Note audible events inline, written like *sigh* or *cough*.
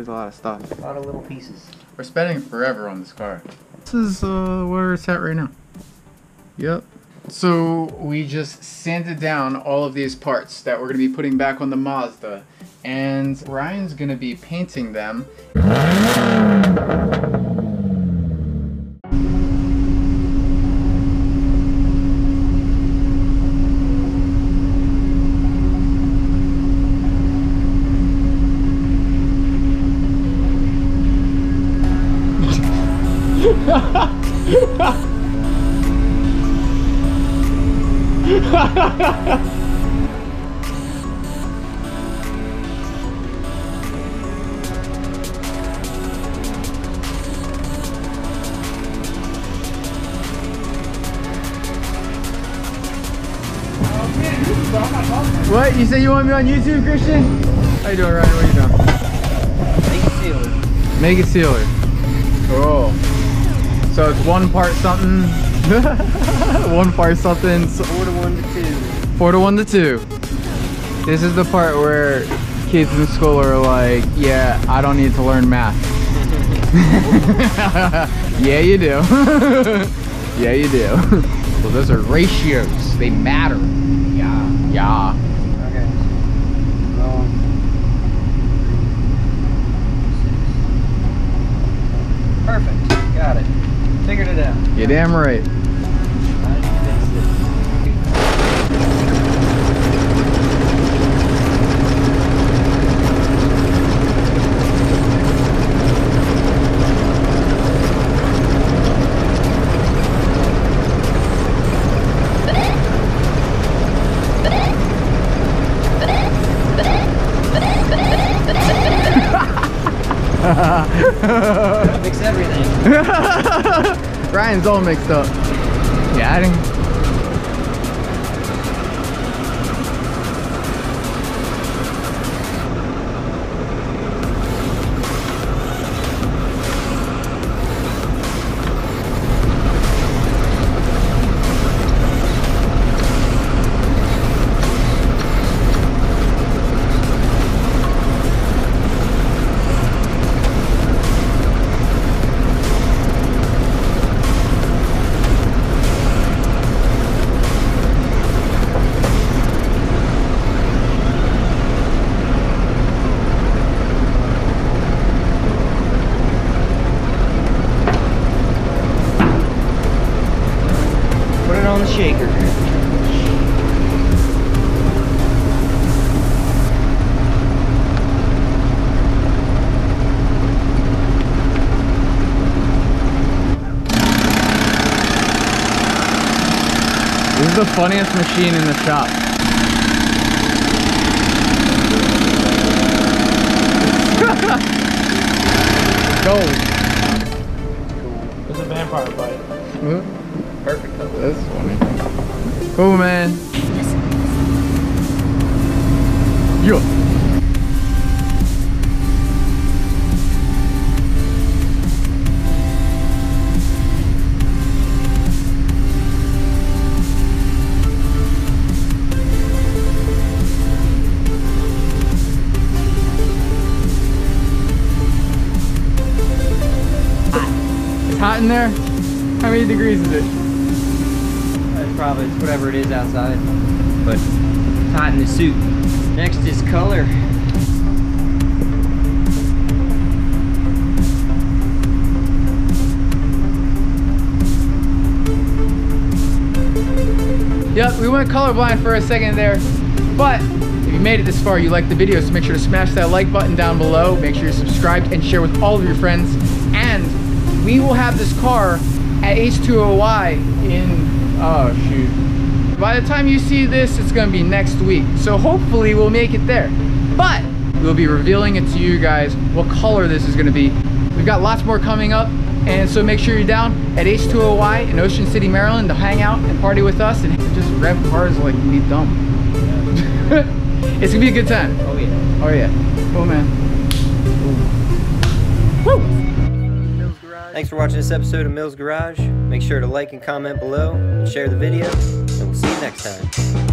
There's a lot of stuff. A lot of little pieces. We're spending forever on this car. This is uh, where it's at right now. Yep. So we just sanded down all of these parts that we're gonna be putting back on the Mazda. And Ryan's gonna be painting them. What? You say you want me on YouTube, Christian? How you doing, Ryan? What are you doing? Make it sealer. Make it sealer. Cool. So it's one part something. *laughs* one part something. so- Four to one to two. Four to one to two. This is the part where kids in school are like, yeah, I don't need to learn math. *laughs* yeah, you do. *laughs* yeah, you do. well, those are ratios. They matter. Yeah. Yeah. Okay. Um, Perfect. Got it. Figured it out. You're damn right. I fixed it. Fix everything. *laughs* Ryan's all mixed up. Yeah, I didn't. On the shaker. This is the funniest machine in the shop. Gold. It's a vampire bite. Hmm? Perfect color. That's funny. Cool, man. It's hot in there? How many degrees is it? Probably it's whatever it is outside. But hot in the suit. Next is color. Yep, we went colorblind for a second there. But if you made it this far, you like the video, so make sure to smash that like button down below. Make sure you're subscribed and share with all of your friends. And we will have this car at H2Oi in, oh shoot. By the time you see this, it's gonna be next week. So hopefully we'll make it there. But we'll be revealing it to you guys what color this is gonna be. We've got lots more coming up. And so make sure you're down at H2Oi in Ocean City, Maryland to hang out and party with us and *laughs* just rev cars like we dumb. *laughs* it's gonna be a good time. Oh yeah. Oh yeah. Cool man. Thanks for watching this episode of Mils Garage. Make sure to like and comment below and share the video, and we'll see you next time.